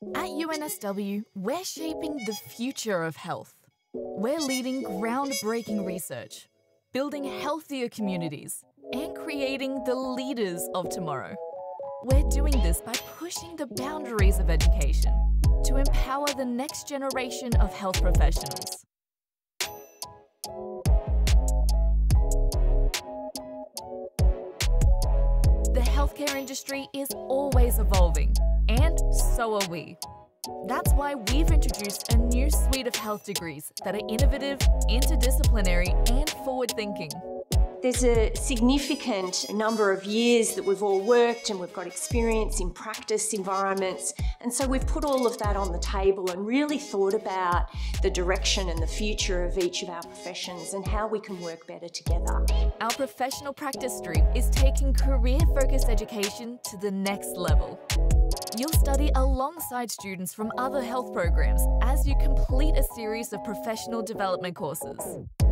At UNSW, we're shaping the future of health. We're leading groundbreaking research, building healthier communities, and creating the leaders of tomorrow. We're doing this by pushing the boundaries of education to empower the next generation of health professionals. The healthcare industry is always evolving, and so are we. That's why we've introduced a new suite of health degrees that are innovative, interdisciplinary, and forward thinking. There's a significant number of years that we've all worked and we've got experience in practice environments. And so we've put all of that on the table and really thought about the direction and the future of each of our professions and how we can work better together. Our professional practice stream is taking career focused education to the next level. You'll study alongside students from other health programs as you complete a series of professional development courses.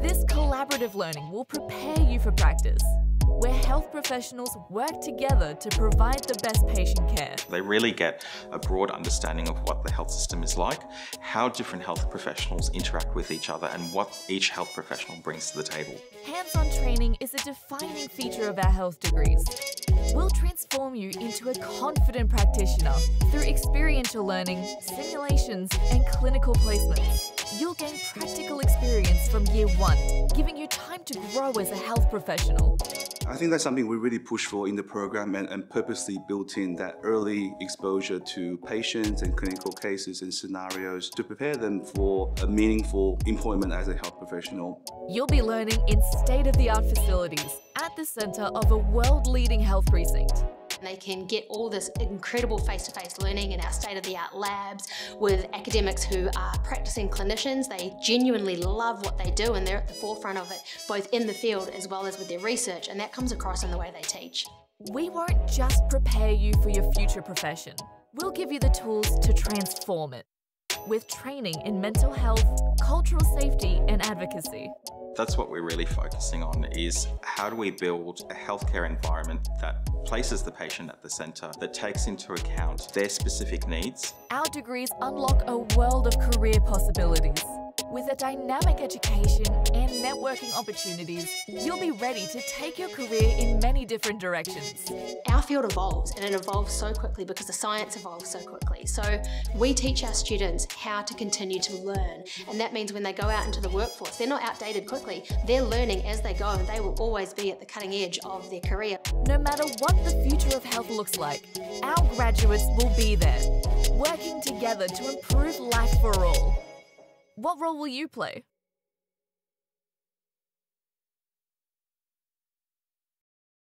This collaborative learning will prepare you for practice, where health professionals work together to provide the best patient care. They really get a broad understanding of what the health system is like, how different health professionals interact with each other, and what each health professional brings to the table. Hands-on training is a defining feature of our health degrees. We'll transform you into a confident practitioner through experiential learning, simulations, and clinical placements. You'll gain practical experience from year one, giving you time to grow as a health professional. I think that's something we really push for in the program and, and, purposely built in that early exposure to patients and clinical cases and scenarios to prepare them for a meaningful employment as a health professional. You'll be learning in state-of-the-art facilities at the center of a world-leading health precinct. They can get all this incredible face-to-face learning in our state-of-the-art labs with academics who are practicing clinicians. They genuinely love what they do and they're at the forefront of it, both in the field as well as with their research, and that comes across in the way they teach. We won't just prepare you for your future profession. We'll give you the tools to transform it with training in mental health, cultural safety and advocacy. That's what we're really focusing on is how do we build a healthcare environment that places the patient at the centre, that takes into account their specific needs. Our degrees unlock a world of career possibilities. With a dynamic education and networking opportunities, you'll be ready to take your career in many different directions. Our field evolves and it evolves so quickly because the science evolves so quickly. So we teach our students how to continue to learn and that means when they go out into the workforce, they're not outdated quickly. They're learning as they go and they will always be at the cutting edge of their career. No matter what the future of health looks like, our graduates will be there, working together to improve life for all. What role will you play?